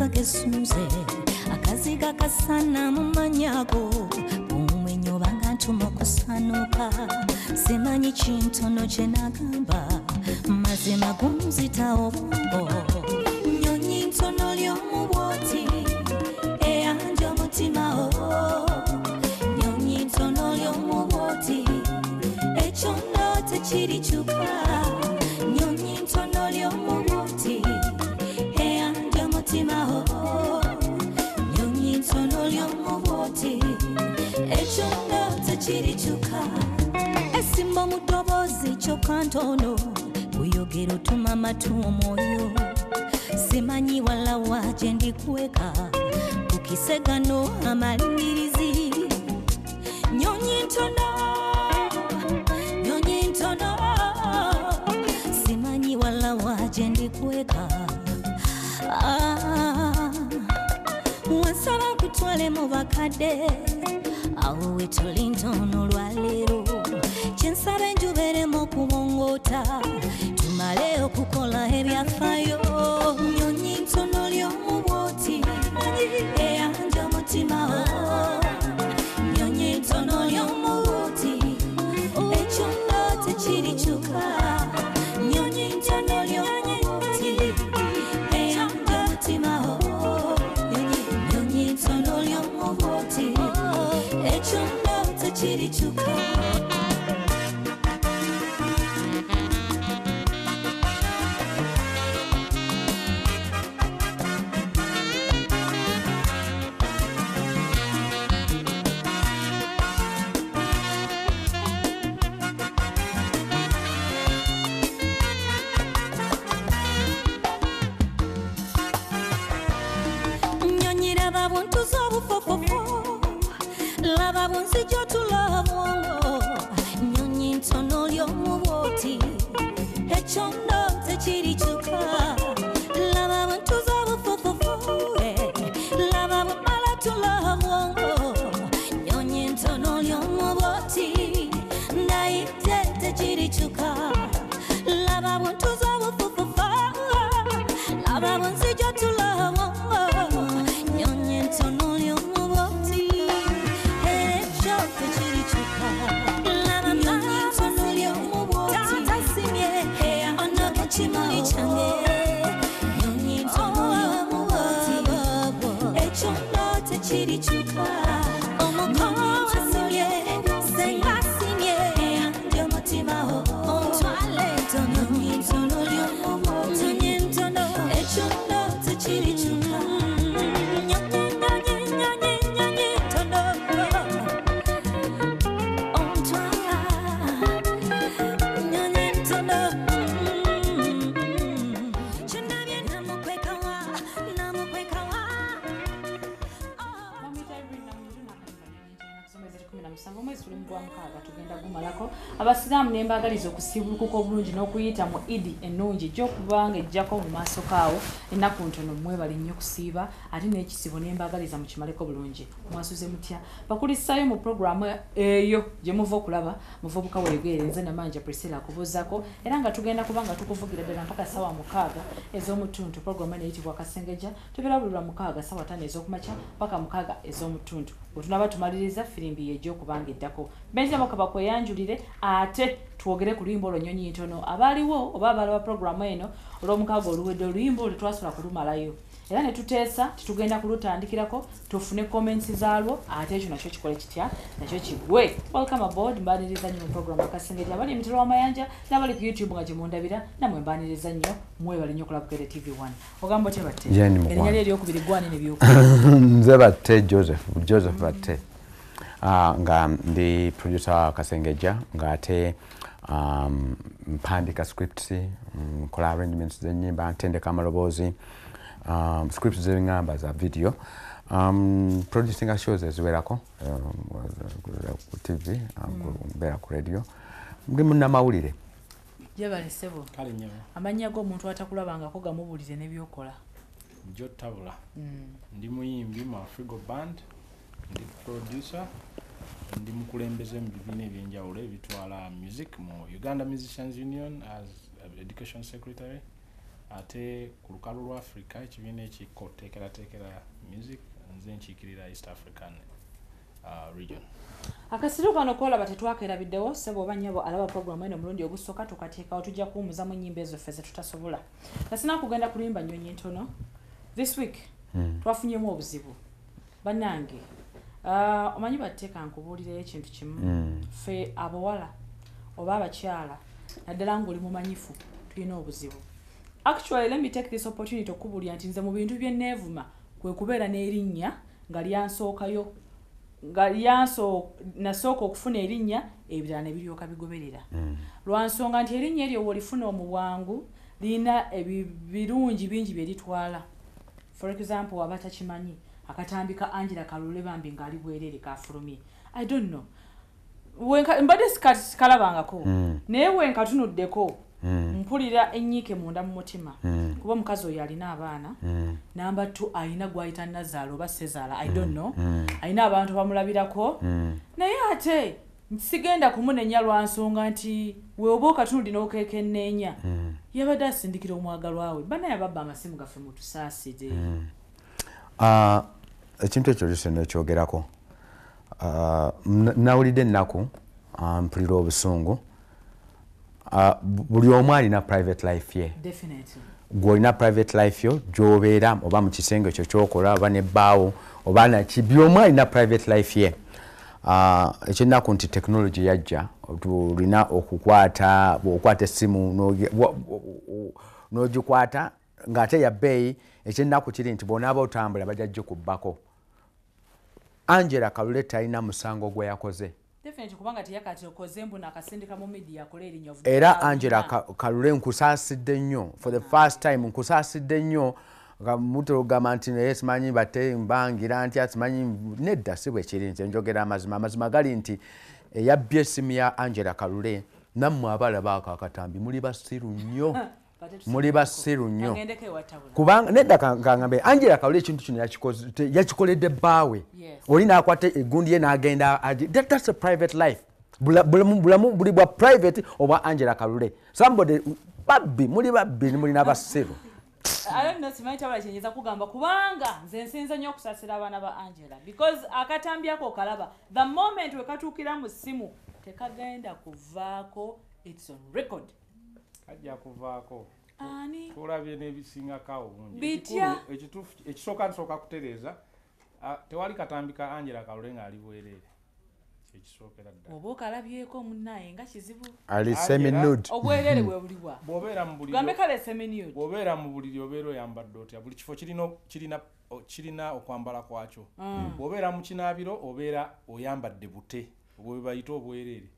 n'amasa gesunze akaziga kasana mu manyago. Omwenyo banga ntuma okusanuka simanyi kintono kye nagamba. Mazima gunzita obwongo kyokka ntono buyogero tuma matu omwoyo. Simanyi walawa gye ndikweka ku kisegano amalirizi. Nyonyi ntono nyonyi ntono simanyi walawa gye ndikweka. Ah, wansaba nkutwale mu bakadde awo wetuli ntono ensaba enjuba eremu tumaleo kukola okukola ebyafaayo nyonyi musanvu omwezi tuli mu gwa mukaaga tugenda gumalako abasiraamu ne mbaagaliza okusiibulukuka obulungi n'okuyita mu idi ennungi gy'okubanga ejjako mu maaso kaawo ennaku ntono mwebale nnyo kusiiba ate n'ekisibo ne mbaagaliza mukimaleko bulungi. Mwasuze mutya? Bakulisaayo mu puroguramu eyo gye muva okulaba muvubuka weegeere nze namanja priscilla akubuuzako. Era nga tugenda kuba nga tukuvugira ddala mpaka sawa mukaaga ez'omutuntu puroguramu eno eyitibwa kasengeja. Tubeera buli lwa mukaaga sawa ttaano ez'okumakya paka mukaaga ez'omutuntu bwe tunaba tumaliriza firimbi ye egy'okubanga eddako. Benjamin kaba kweyanjulire ate twogere ku luyimba olwo nyonyi ntono. Abaaliwo oba abalaba puroguramu eno olw'omukaaga oluwedde oluyimba olwo tetwasobola kulumalayo era ne tuteesa titugenda kulutandikirako tufune comments zaalwo ate ekyo nakyo kikole kitya? Nakyo kigwe. Welcome aboard mbaniriza nnyo mu program akasengeja abali emitero w'amayanja n'abali ku youtube nga gyemundabira namwe mbaniriza nnyo mwebale nnyo okulaba kukere tv 1 ogamba otya batte? Je, ndi mukwano. erinnya lye eryokubiri gwane nebyoku nze batte joseph joseph batte. Ah, nga ndi producer kasengeja ngaate um, mpandika scripts mm, nkola arrangements zenyimba ntendeka amaloboozi um, scripts zeŋŋamba za video. Um, producinga shows eziwerako um, ku tv um, mbeera ku radio. Ndi munnamawulire jebale sebo kale nnyo amannya g'omuntu atakulabangako gamubuulire n'ebyokola jo tabula. Mm. ndi muyimbi mu afrigo band ndi producer ndi mukulembeze mu bibiina ebyenjawulo ebitwala music mu uganda musicians union as education secretary ate ku lukalu lwa africa ekibiina ekikoteekerateekera music nze nkiikirira east african uh, region. Akasiru kano kolaba tetwakerabiddewo sebo oba nnyabo alaba puroguramu eno omulundi ogusooka tukateekawo tujja kuwumuzamu ennyimba ezo ffe zetutasobola kasina kugenda kulimba nnyonyi ntono this week twafunyemu obuzibu. Bannange ah, omanyi batteeka nkubuulirayo ekintu kimu? Ffe abawala oba abakyala naddala ng'oli mumanyifu tulina obuzibu actually let me take this opportunity okubuulira nti nze mu bintu bye neevuma kwe kubeera n'erinnya nga lyansookayo nga nasooka okufuna erinnya ebirala ne biryoka bigoberera. Lwansonga nti erinnya eryo wolifuna omu bwangu lirina birungi bingi bye litwala. For example waba takimanyi akatambi ka angela kalule bambi ngaali bwerere kafulumye. I don't know. Mbadde sika- sikalabangako. Naye wenkatunuddeko mpulira enyiike munda mu mutima. Kuba omukazi oyo alina abaana namba t alina gwayita nazaala oba sezaala i don't know. Alina abantu bamulabirako. Naye ate sigenda kumunenya lwa nsonga nti weoba okatunudi n'okekenneenya yabadde asindikira omwagalwa we. Bana yababba amasimu gaffe mutusaasire Ah, ekintu ekyo lise nekyogerako. Ah, nawulidde ennaku ah, mpulira obusungu. bu- buli omu alina private life ye. Definitely. Gweolina private life yo gyobeera oba mu kisenge kyo kyokola oba nebbaawo oba naki buli omu alina private life ye. Ah, ekyennaku nti technology yajja tulina okukwata bwokwata essimu n'ogi- wa- wa- n'ogikwata ng'ate ya bbeeyi ekyennaku kiri nti bonaaba otambula bajja gikubbako. Angela kalule talina musango gwe yakoze era angela Ka- kalule nkusaasidde nnyo. For the first time nkusaasidde nnyo. Nga mutogamba nti naye simanyi bate mbangira ntya simanyi nedda si bwe kiri nze njogera amazima. Amazima gali nti eyabbye essimu ya angela kalule nammwe abalaba ako akatambi muli basiru nnyo muli ko. basiru nnyo kubanga nedda kangambe angela kalule ekintu kino yakikoledde bbaawe oli nakwata egundi ye n'agenda that's a private life. Bula- bulamu buli bwa private obwa angela kalule somebody babbi muli babbi mulina basiru ate nno simanyi tabula kyenyeza kugamba kubanga nze nsinze nnyo okusaasira abaana ba angela because akatambi ako okalaba the moment wekatuukira mu ssimu tekagenda kuvaako its on record kajja kuvaako. Tulabye n'ebisingako? Ekikulu, ekituufu- ekisooka nsooka kutereeza ah, tewali katambi ka angela kalule ng'ali bwereere. Kyekisookera ddala. Oba okalabyeko munnaye nga kizibu? Ali Angela- seminud obwereere bwe buliwa. Bw'obeera mu buliri obeera oyambadde otya? Buli kifo kirina okwambala kwakyo. Bw'obeera mu kinaabiro obeera oyambadde bute. Obwo bwe bayita obwereere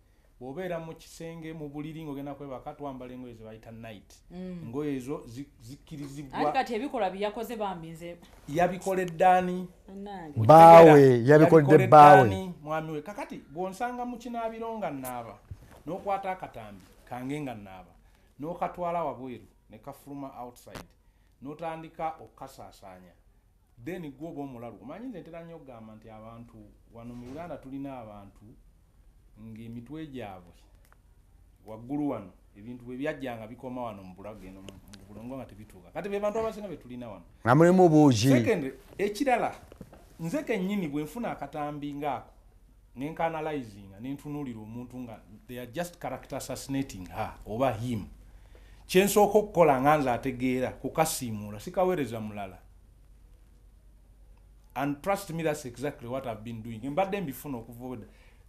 bw'obeera mu kisenge mu buliri ng'ogenda kwebaka twambala engoye ze bayita night. Engoye ezo zi- ati zikkirizibwa kati ebikolwa byeyakoze bambi nze yabikoledde ani bannange Bbaawe, Kitegeera, yabikoledde yabikoledde bbaawe. ani, mwami we. Kakati bw'onsanga mu kinaabiro nga nnaaba n'okwata akatambi kange nga nnaaba n'okatwala wabweru ne kafuluma outside n'otandika okukasaasaanya. Then gwe oba omulalu omanyi nze ntera nnyo okugamba nti abantu wano mu uganda tulina abantu ng'emitwe gyabwe waggulu wano ebintu bwe byajjanga bikoma wano mu bulago eno mu mu bulongo nga tebituuka. Kati be bantu abasinga be tulina wano. Nga mulimu buugi second ekirala nze kennyini bwe nfuna akatambi ngaako nenkanalizinga nentunuulira omuntu nga they are just character assassinating her oba him. Kyensooka okukola nga nze ategeera kukasiimuula sikaweereza mulala. And trust me that's exactly what i've been doing. Mbadde mbifuna okuva obwedda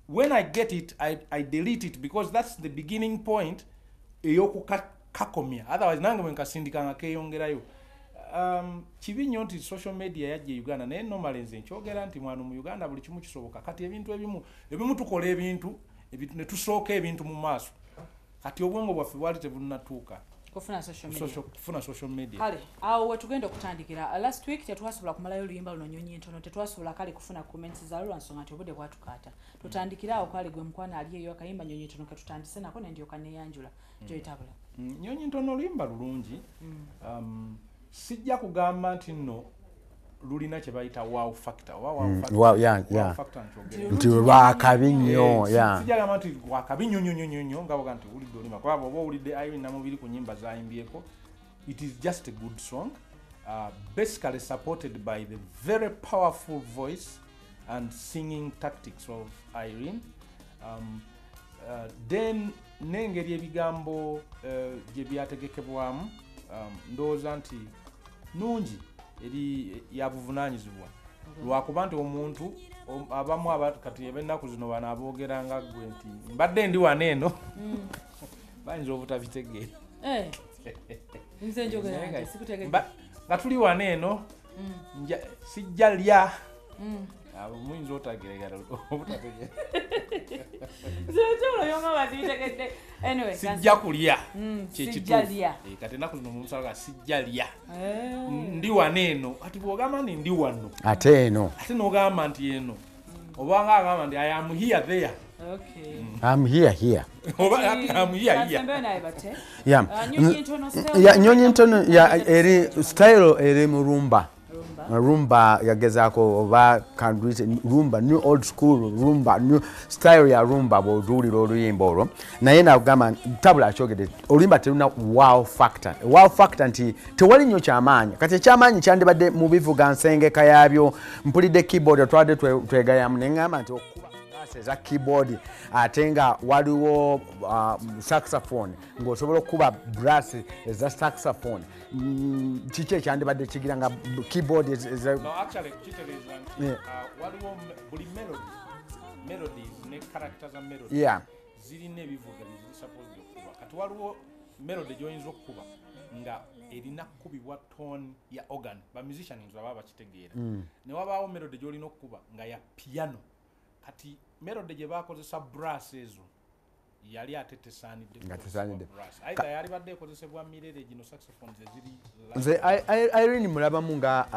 when i get it I, i delete it because that's the beginning point eyokukakomya. Otherwise nange bwenkasindika nga keyongerayo um, kibi nnyo nti social media yajja e uganda naye nomale nze nkyogera nti mwano mu uganda buli kimu kisoboka. Kati ebintu ebimu ebimu tukola ebintu ne tusooka ebintu mu maaso. Kati obwongo bwaffe bwali tebunatuuka kufuna social media. Kale awo wetugenda okutandikira. Uh, last week tetwasobola kumalayo oluyimba luno nyonyi entono tetwasobola kale kufuna comments zaalo lwansonga nti obudde bwatukaata tutandikire awo kale gwe mukwana ali eyo akayimba nyonyi entono ketutandise nako nendyoka neyanjula. Gyoyitabula Mm, nyonyi ntono oluyimba lulungi. Um, sijja kugamba nti nno lulina kye bayita wow factor. Mm, nti lwakabi nnyo Eh, si- ya sijagamba nti wakabi nnyo nnyo nnyo nga boga nti owulidde olima. Kubaba oba owulidde irene namubiri ku nyimba zayimbyeko it is just a good song uh, basically supported by the very powerful voice and singing tactics of irene. Um, uh, then n'engeri ebigambo uh, gye byategekebwamu um, ndowooza nti nungi eri yabuvunaanyizibwa lwakuba nti omuntu om- abamu aba- kati abennaku zino bano aboogera nga gwe nti mbadde ndi wano eno. Bayinza obutabitegeera Eh. nze njogera nga tuli wano eno nja- sijja lya Abo muyinza otageregera obutategeera. Zekyolabyoga bazibitegedde anyway sijja kulya. Mm. Eh, kati ennaku zino mumusalaga sijja lya. Eh. ndi wano eno. Kati bwogamba nti ndi wano. Ate eno. Ate n'ogamba nti eno. Oba nga agamba nti i am here there. Ah, nyonyi ntono eri style eri mu rumba? Yagezaako oba rumba new old school rumba new style ya rumba bw'ozuwulira oluyimba olwo. Naye nagamba tabula akyogedde oluyimba teruna wow factor. Wow factor nti tewali nnyo kyamaanyi. Kati ekyamaanyi kyandibadde mu bivuga nsengeka yaabyo. Mpulidde keyboard otwadde twe- twegayamu neŋŋamba nti brass eza keyboard ate nga waliwo uh, saxophone ng'osobola okuba brass eza saxophone. Mm, kiki ekyandibadde kigira nga keyboard nti zirina ebivuga byezisapozed okukuba. Kati waliwo melody gyoyinza okukuba nga erina kukubibwa tone ya organ bamusicians baba bakitegeera. Ne wabaawo melody gyolina okukuba nga ya piano kati melody gye bakozesa brass ezo yali ate tesaanidde Nga kukozesebwa tesaanidde. brass. either yalibadde ekozesebwa mirere gino saxophones eziri nze irene mulabamu nga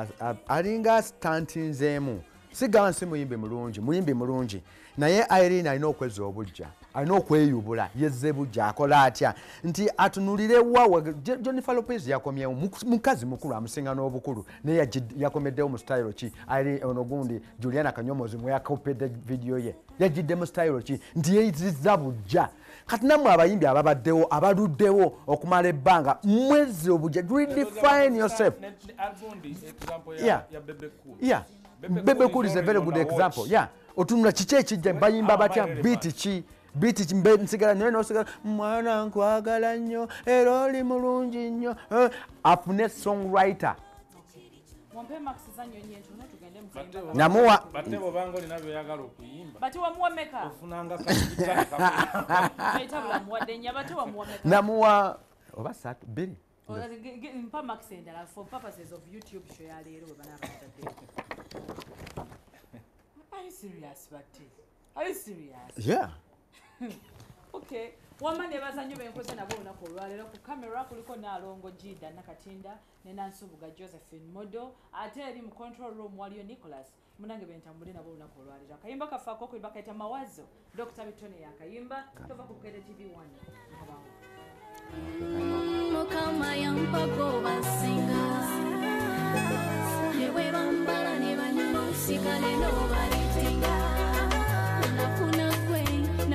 alinga stantinzeemu sigaba nsi muyimbi mulungi muyimbi mulungi naye irene alina okweza obujja alina okweyubula yezze bujja akola atya? Nti atunulire wawa Je- jennifer lopez yakomyewo mukazi mukulu amusinga n'obukulu naye yakomeddewo mu style ki? Irene- ono gundi juliana kanyomozi mwe yakopedde vidiyo ye yagidde mu style ki? Nti yeyizizza bujja kati nammwe abayimbi ababaddewo abaluddewo okumala ebbanga mwezi obujja redefine yourself. Yeah. yeah. Bebe cool is a very good example. yeah. Otunula kiki ekijja bayimba batya biiti ki biiti mbe nsigala naye nosigala mwana nkwagala nnyo era oli mulungi nnyo. Eh, afune songwriter. Namuwa. bati bati namuwa oba satu bbiri. Mpa max endala for purposes of youtube show ya leero bwe banaabatadde are you serious bate are you serious? Yeah okay. Wamma nebaza nnyo benkoze nabo olunaku olwaleero ku kamera kuliko naalongo gida nakatinda ne nansubuga josephine modo ate eri mu control room waliyo nicholas. Munange bentambule nabo olunaku olwaleero. Akayimba kaffe akoko bakaita mawazo dr bitone yakayimba tova ku kede tv 1 nkabawo. Mukama yampago basinga. Ne bwe bambala ne banyamusigale n'obaletenga nafuna gwe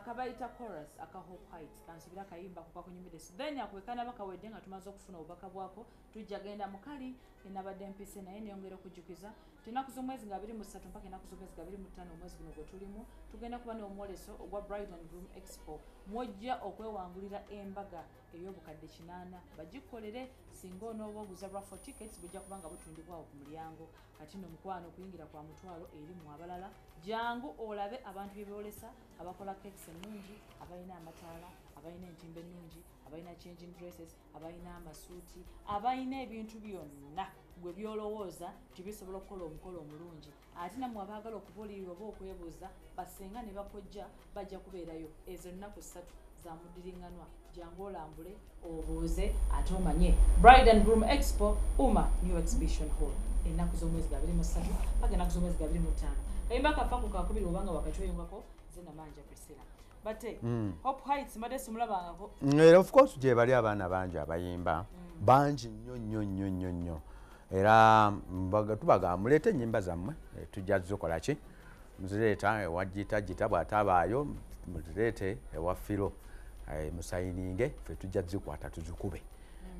akabayita chorus aka hope heights kansubira akayimba ko kakunyumidesi then akwekanaba kawedde nga tumaze okufuna obubaka bwako tujja genda mukali enabadde mpise naye neyongera okujjukiza. Tenaku z'omwezi nga 23 mpaka enaku z'omwezi ga 25 omwezi guno gwe tulimu tugenda kuba n'omwoleso ogwa bride and groom expo. Mwojja okwewangulira embaga ey'obukadde 8 bagikolere singa onooba oguza raffle tickets bujja kuba nga butundibwawo ku mulyango. Kati no mukwano okuyingira kwa mutwalo eri mu abalala jangu olabe abantu bye boolesa abakola cakes ennungi abalina amataala abalina entimba ennungi abalina changing dresses abalina amasuuti abalina ebintu byonna. Gwe byolowooza nti bisobola okukola omukolo omulungi. Ate nammwe abaagala okubuulirira oba okwebuuza basenga ne bakojja bajja kubeerayo ezo ennaku ssatu za muddiringanwa jangu olambule obuuze ate omanye bride and groom expo uma new exhibition hall. Ennaku z'omwezi ga 23 paka ennaku z'omwezi ga 25 kayimba kafa ku kakubiri obanga wakati oyungako ze namanja priscilla. Bate hope heights mbadde simulabangako. Era of course gye bali abaana bangi abayimba. Bangi nnyo nnyo nnyo nnyo nnyo. Era mbaga- tubagamba muleete ennyimba zammwe eh, tujja zikola ki? Muzireeta ewa gita muzireete ewa firo eh, musayininge fe tujja zikwata tuzikube.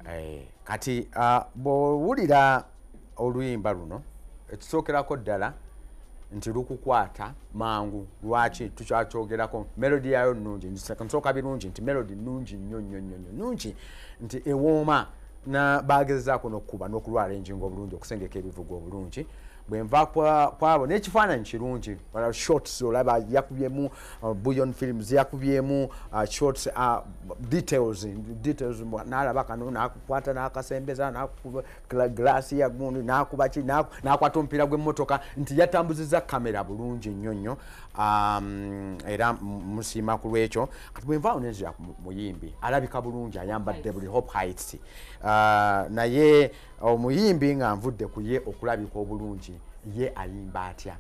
Eh, kati ah, bw'owulira oluyimba luno ekisookerako ddala nti lukukwata mangu lwaki tukyakyogerako? Melodi yayo nungi nsooka birungi nti melodi nungi nnyo nnyo nnyo nnyo nungi nti ewooma na bagezezaako n'okkuba n'okulwala enjingo obulungi okusengeka ebivuga obulungi bwenva kwa- kwabo n'ekifaananyi kirungi shots olaba yakubyemu uh, bullion films yakubyemu uh, shots uh, details details nalaba kano nakukwata nakasembeza nakuba gla- glaasi ya gundi nakuba ki naku- nakwata omupiira gw'emmotoka nti yatambuzizza kamera bulungi nnyo nnyo era m- musiima ku lwekyo. Kati bwenvaawo nenzira ku mu- muyimbi alabika bulungi ayambadde buli hope heights. Uh, naye omuyimbi nga nvudde ku ye okulabika obulungi ye ayimba atya?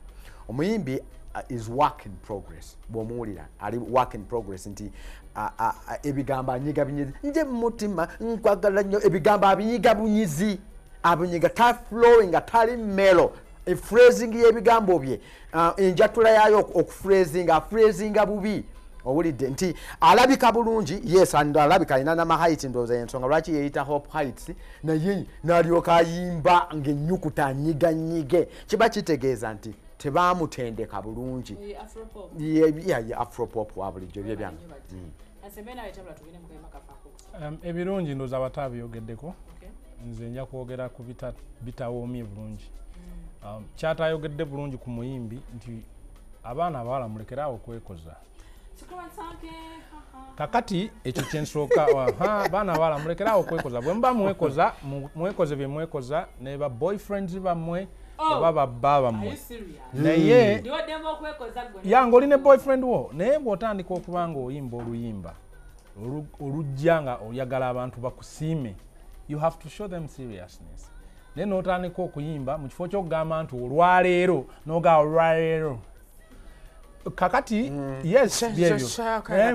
Omuyimbi uh, is work in progress. Bwomuwulira ali work in progress nti uh, uh, uh, ebigambo anyiga bunyizi nje mumutima nkwagala nnyo ebigambo abinyiga bunyizi. Abinyiga ta flowing nga tali melo efrasing y'ebigambo bye uh, enjatula yayo ok- okufrasinga afrasinga bubi owulidde nti alabika bulungi yes and alabika alina namahait ndowooza ensonga lwaki yeyita hope heights naye n'alyoka ayimba ng'ennyukuta anyiganyige kiba kitegeeza nti tebamutendeka bulungi. Afropop. Ye- ye- ye afropop wa bulijjo bye byange ebirungi ndowooza abataabiyogeddeko. Okay. nze nja kwogera ku bita- bitawoomye bulungi kyatayogedde bulungi ku muyimbi nti abaana abawala mulekeraawo okwekoza kakati ekyo kyensooka aha, abaana abawala mulekeraawo okwekoza bwe muba mwekoza mwekoze bye mwekoza ne ba boyfriends bammwe Oh. oba babba Are bammwe you serious? naye okwekoza gwe. yange olina boyfriend wo naye bw'otandika okuba nga oyimba oluyimba olu- olujja nga oyagala abantu bakusiime. You have to show them seriousness naye n'otandika okuyimba mu kifo ky'okugamba nti olwaleero n'ogaa olwaleero. Kakati yes byebyo Eh,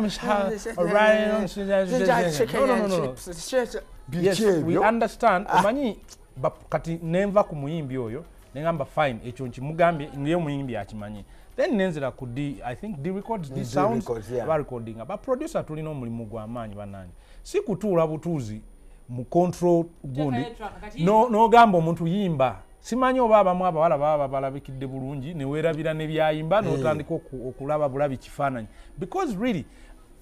understand. Omanyi ba- kati nenva ku muyimbi oyo nengamba fine ekyo nkimugambye naye omuyimbi akimanyi then nenzira ku d i think d records d sounds barecordinga baproducer tulina omulimu gw'amaanyi banange si kutuula butuuzi mu control gundi. n'ogamba omuntu yimba. Simanyi oba abamu abawala baba balabikidde bulungi neweerabira ne byayimba n'otandika oku- okulaba bulabi kifaananyi. Because really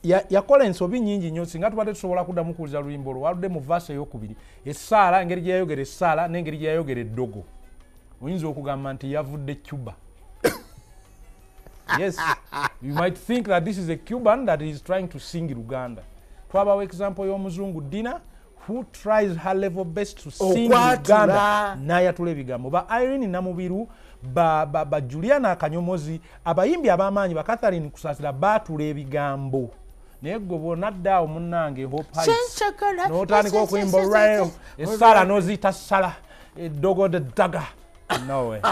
ya- yakola ensobi nyingi nnyo singa tubadde tusobola kuddamu kuwuliza luyimba olwo waludde mu vaasi eyokubiri. Essaala engeri gye yayogera essaala n'engeri gye yayogera eddogo. Oyinza okugamba nti yavudde cuba. Yes. You might think that this is a cuban that is trying to sing luganda. Twabawo example y'omuzungu dina who tries her level best to sing Okwatula. luganda n'ayatula ebigambo. Ba irene namubiru ba, ba, ba juliana akanyomozi abayimbi ab'amaanyi ba catherine kusasira baatula ebigambo. Naye gwe bwonadda awo munnange n'otandika okuyimba olwayo esaala n'oziyita sala eddogo de daga nowe.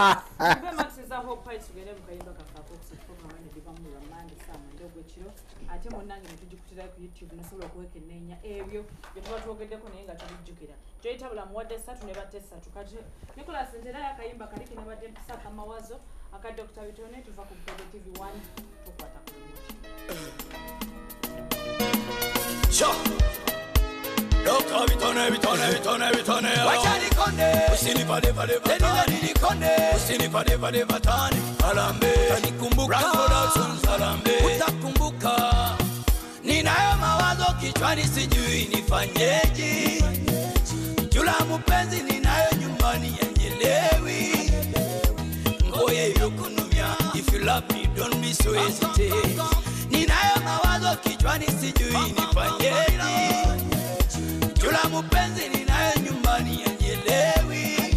Ate munnange ne tugikutira ku youtube nasobola okuwekenneenya ebyo bye tuba twogeddeko naye nga tubijjukira. Kyoyitabula muwadde esatu ne batta esatu kati nicolas ntera yakayimba kaliki ne badde mpisa akamawazo aka dr bitone tuva ku bebe tv 1 tukwata ku Sure. Dokta bitone bitone bitone bitone Wacha nikonde! Usinipade pade patani nikonde! Usinipade pade patani Alambe. Utanikumbuka Run Productions Alambe. Utakumbuka Ninayo mawazo kichwani sijui nifanyeje. Jula mupenzi ninayo nyumbani yenyelewi Ngoye yokunumya If you love me don't be so hesitate Ninayo mawazo kichwani sijui nifanyeje. Jula mupenzi ninayo nyumbani yenyelewi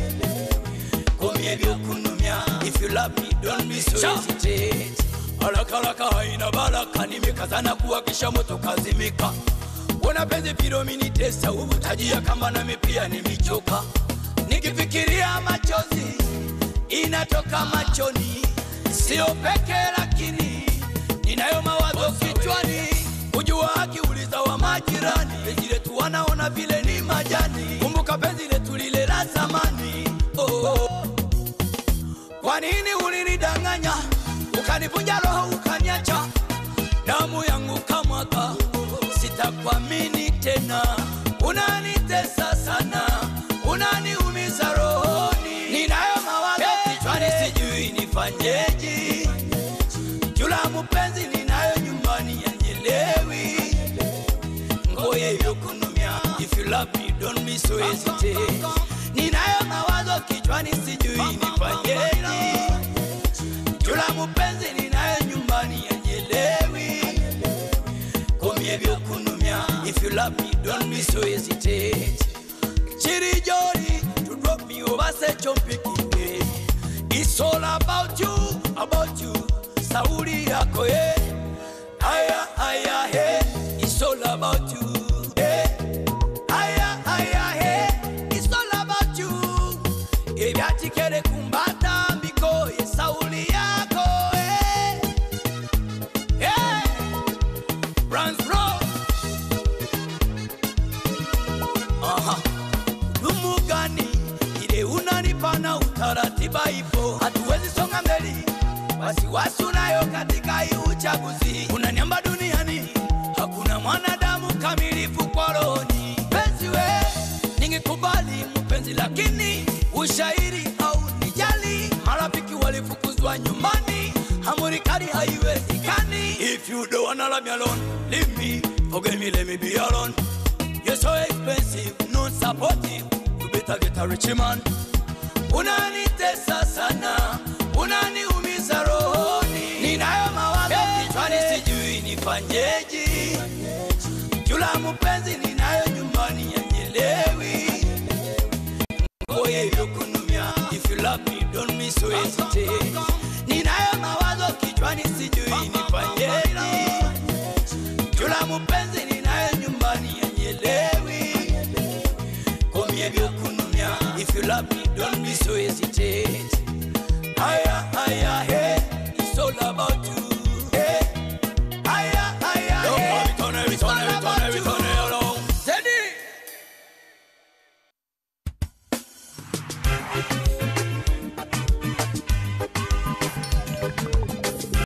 ngoye vyokunumya If you love me don't be so hesitate Alakalaka haina baraka. Nimekazana kuwakisha moto kazimika Bona penzi piromini tesa uvutajia kama nami pia nimechoka. Nikifikiria machozi inatoka machoni. Sio peke lakini ninayo mawazo kichwani. Kujua akiuliza wa majirani. Penzi letu wanaona vile ni majani. Kumbuka penzi letu lile la zamani. Oh. Kwa nini ulinidanganya ukanivunja roho ukaniacha. Damu yangu kamwaga, sitakuamini tena, unanitesa sana, unaniumiza rohoni, ninayo mawazo kichwani, sijui nifanyeje. Jula mpenzi ninayo nyumbani yanyelewi, ngoye yokunumia, if you love me don't be so hesitate. Ninayo mawazo kichwani, sijui nifanyeje. Mupenzi nyumbani vyokunumya If you love me don't be so hesitate Chiri jori to drop me over say chompiki eh. It's all about you, about you. Sauri yako eh. Aya aya he